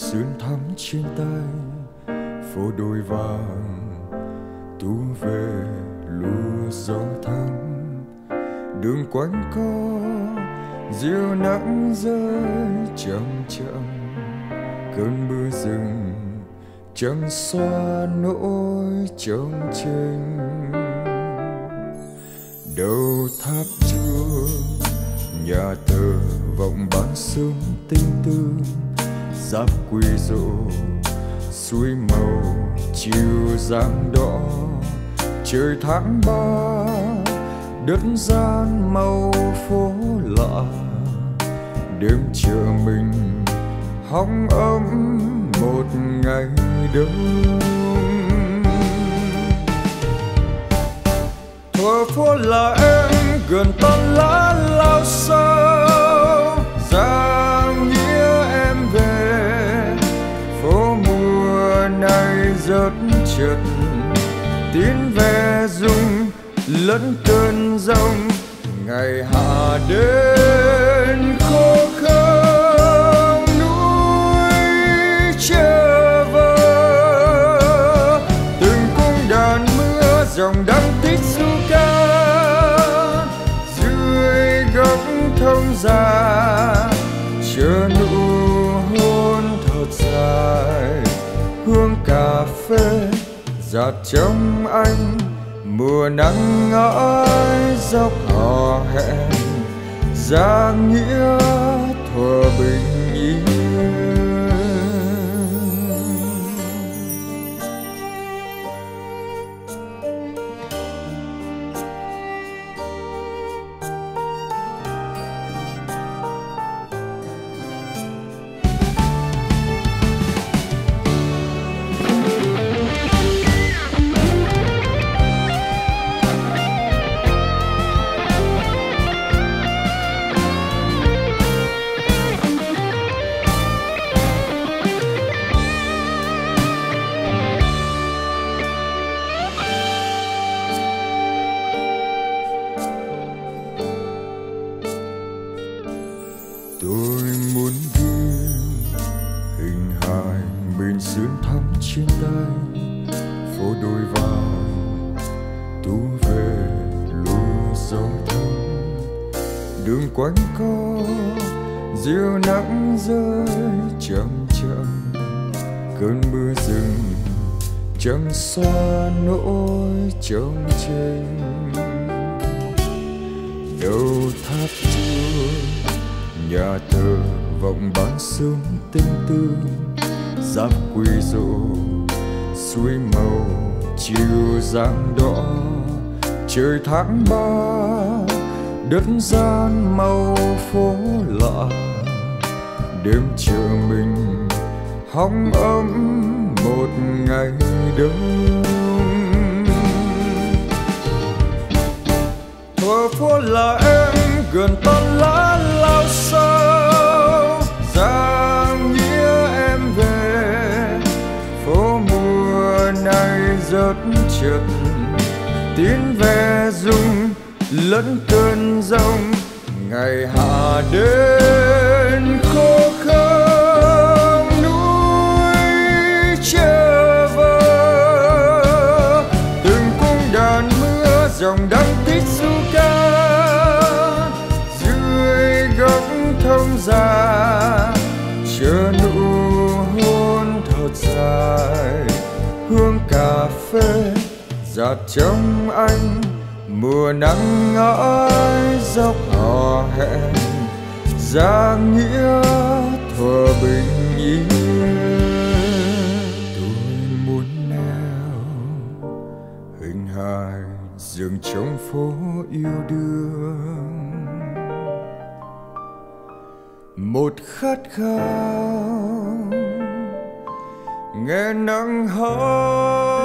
sương thắm trên tay, phố đôi vàng, tú về lúa gió thắm. Đường quanh co diêu nắng rơi chậm chậm, cơn mưa rừng chẳng xoa nỗi trống chênh đầu tháp chuông, nhà thờ vọng bán sớm tinh tường giáp quy rộ suối màu chiều giang đỏ. Trời tháng ba, đất gian màu phố lạ. Đêm chờ mình hóng ấm một ngày đông. Thuở phố là em gần tan lá lao xa trượt. Tiến về dung lẫn cơn rông, ngày hạ đến khô không núi chờ vơ từng cung đàn mưa dòng đắng tích su ca, dưới gốc thông già, chờ nụ hôn thật dài, hương cà phê giọt trong anh mùa nắng ngói dốc hò hẹn. Ra nghĩa thuở bình nắm trên tay phố đôi vàng tu về lúa gió thắm đường quanh co diều nắng rơi chậm chậm cơn mưa rừng chẳng xoa nỗi trống chênh đầu tháp chuông nhà thờ vọng bán sương tinh tường giáp quy rộ suối màu chiều giang đỏ. Trời tháng ba, đất gian màu phố lạ. Đêm chờ mình hóng ấm một ngày đông. Thuở phố là em gần tan lá. Rất tiến về dung lẫn cơn rông, ngày hạ đến khô không núi chờ vơ từng cung đàn mưa dòng đắng tích du ca, dưới gốc thông già chờ nụ hôn thật dài, hương cà phê giạt trong anh, mùa nắng ngói dốc hò hẹn. Ra nghĩa thuở bình yên, tôi muốn nào hình hài dừng trong phố yêu đương. Một khát khao, nghe nắng hót